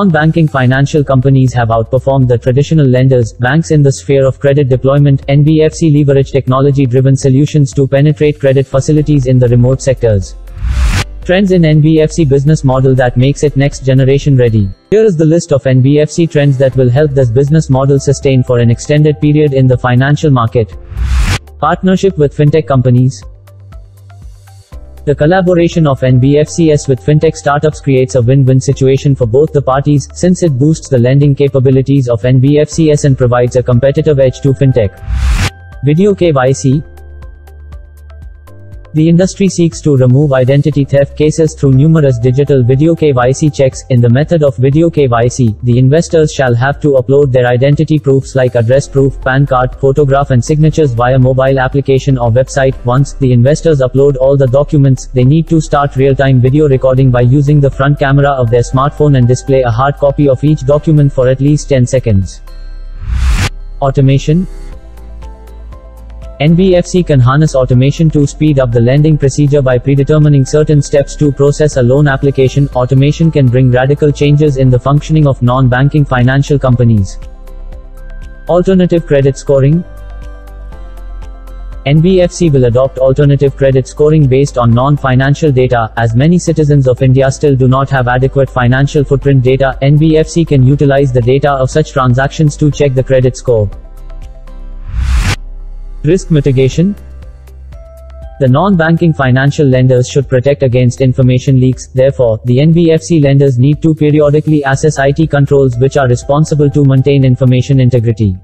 Non-banking financial companies have outperformed the traditional lenders, banks in the sphere of credit deployment, NBFC leverage technology-driven solutions to penetrate credit facilities in the remote sectors. Trends in NBFC business model that makes it next generation ready. Here is the list of NBFC trends that will help this business model sustain for an extended period in the financial market. Partnership with fintech companies. The collaboration of NBFCS with fintech startups creates a win-win situation for both the parties, since it boosts the lending capabilities of NBFCS and provides a competitive edge to fintech. Video KYC, the industry seeks to remove identity theft cases through numerous digital video KYC checks. In the method of video KYC, the investors shall have to upload their identity proofs like address proof, PAN card, photograph and signatures via mobile application or website. Once the investors upload all the documents, they need to start real-time video recording by using the front camera of their smartphone and display a hard copy of each document for at least 10 seconds. Automation, NBFC can harness automation to speed up the lending procedure by predetermining certain steps to process a loan application. Automation can bring radical changes in the functioning of non-banking financial companies. Alternative credit scoring, NBFC will adopt alternative credit scoring based on non-financial data, as many citizens of India still do not have adequate financial footprint data. NBFC can utilize the data of such transactions to check the credit score. Risk mitigation The non-banking financial lenders should protect against information leaks, therefore, the NBFC lenders need to periodically assess IT controls which are responsible to maintain information integrity.